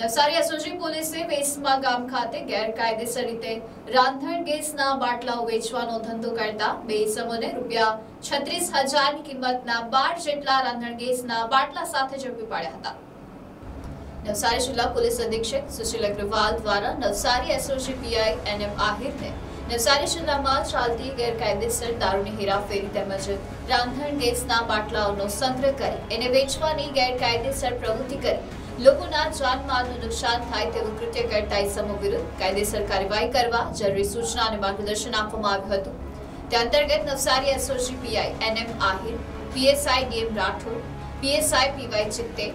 Navsari SOG પોલીસે વેસમા ગામ ખાતે ગેરકાયદેસર રીતે રાંધણ ગેસના બાટલાઓ વેચવાનો ધંધો કરતા બે ઇસમોને રૂપિયા છત્રીસ હજારની કિંમતના બાર જેટલા રાંધણ ગેસના બાટલા સાથે ઝડપી પાડ્યા હતા. નવસારી જિલ્લા પોલીસ અધિક્ષક સુશીલ અગ્રવાલ દ્વારા નવસારી એસઓજી પીઆઈ એનએમ આહિરને નવસારી જિલ્લામાં ચાલતી ગેરકાયદેસર દારૂની હેરાફેરી તેમજ રાંધણ ગેસના બાટલાઓનો સંગ્રહ કરી એને વેચવાની ગેરકાયદેસર પ્રવૃત્તિ કરી લોકોના જાનમાલનું નુકસાન થાય તેવું કૃત્ય કરતા ઇસમો વિરુદ્ધ કાયદેસર કાર્યવાહી કરવા જરૂરી સૂચના અને માર્ગદર્શન આપવામાં આવ્યું હતું. તે અંતર્ગત Navsari SOG PI NM Ahir, PSI DM Rathod, PSI PY Chitte,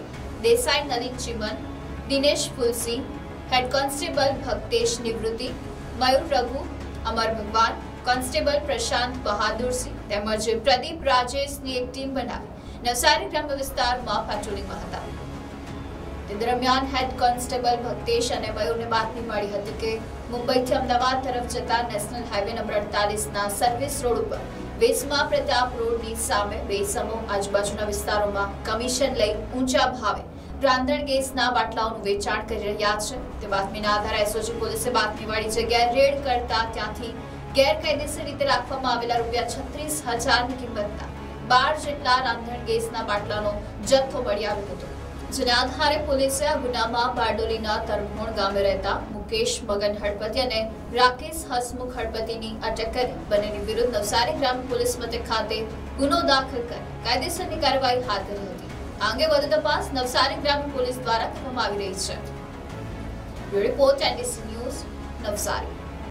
Desai Nalin Chiman, Dinesh Fulsinh head constable Bhaktesh Nivrutti, Mayur Raghu, અમર ભગવાન, કોન્સ્ટેબલ પ્રશાંત બહાદુરસિંહ તેમજ પ્રદીપ રાજેશની એક ટીમ બનાવી નવસારી ગ્રામ્ય વિસ્તારમાં પેટ્રોલિંગમાં હતા. દરમિયાન હેડ કોન્સ્ટેબલ ભક્તેશ અને મયુરને બાતમી મળી હતી કે મુંબઈથી અમદાવાદ તરફ જતા નેશનલ હાઈવે નંબર અડતાલીસના સર્વિસ રોડ ઉપર વેસમા પ્રતાપ રોડની સામે બે સમૂહ આજુબાજુના વિસ્તારોમાં કમિશન લઈ ઊંચા ભાવે પ્રાંતણ ગેસના બાટલાઓનું વેચાણ કરી રહ્યા છે. તે બાતમીના આધારે એસઓજી પોલીસે બાતમીવાળી જગ્યાએ રેડ કરતા ત્યાંથી ગેરકાયદેસર રીતે રાખવામાં આવેલા રૂપિયા છત્રીસ હજારની કિંમતના બાર જેટલા રાંધણ ગેસના બાટલાનો જથ્થો મળી આવ્યો હતો. જેના આધારે પોલીસે આ ગુનામાં બારડોલીના તરભોણ ગામે રહેતા મુકેશ, મગન હળપતિ અને રાકેશ હસમુખ હળપતિની અટક કરી બંનેની વિરુદ્ધ નવસારી ગ્રામ પોલીસ મથક ખાતે ગુનો દાખલ કરી કાયદેસરની કાર્યવાહી હાથ ધરી હતી. આ અંગે વધુ તપાસ નવસારી ગ્રામ પોલીસ દ્વારા કરવામાં આવી રહી છે. Report, NDC news, Navsari.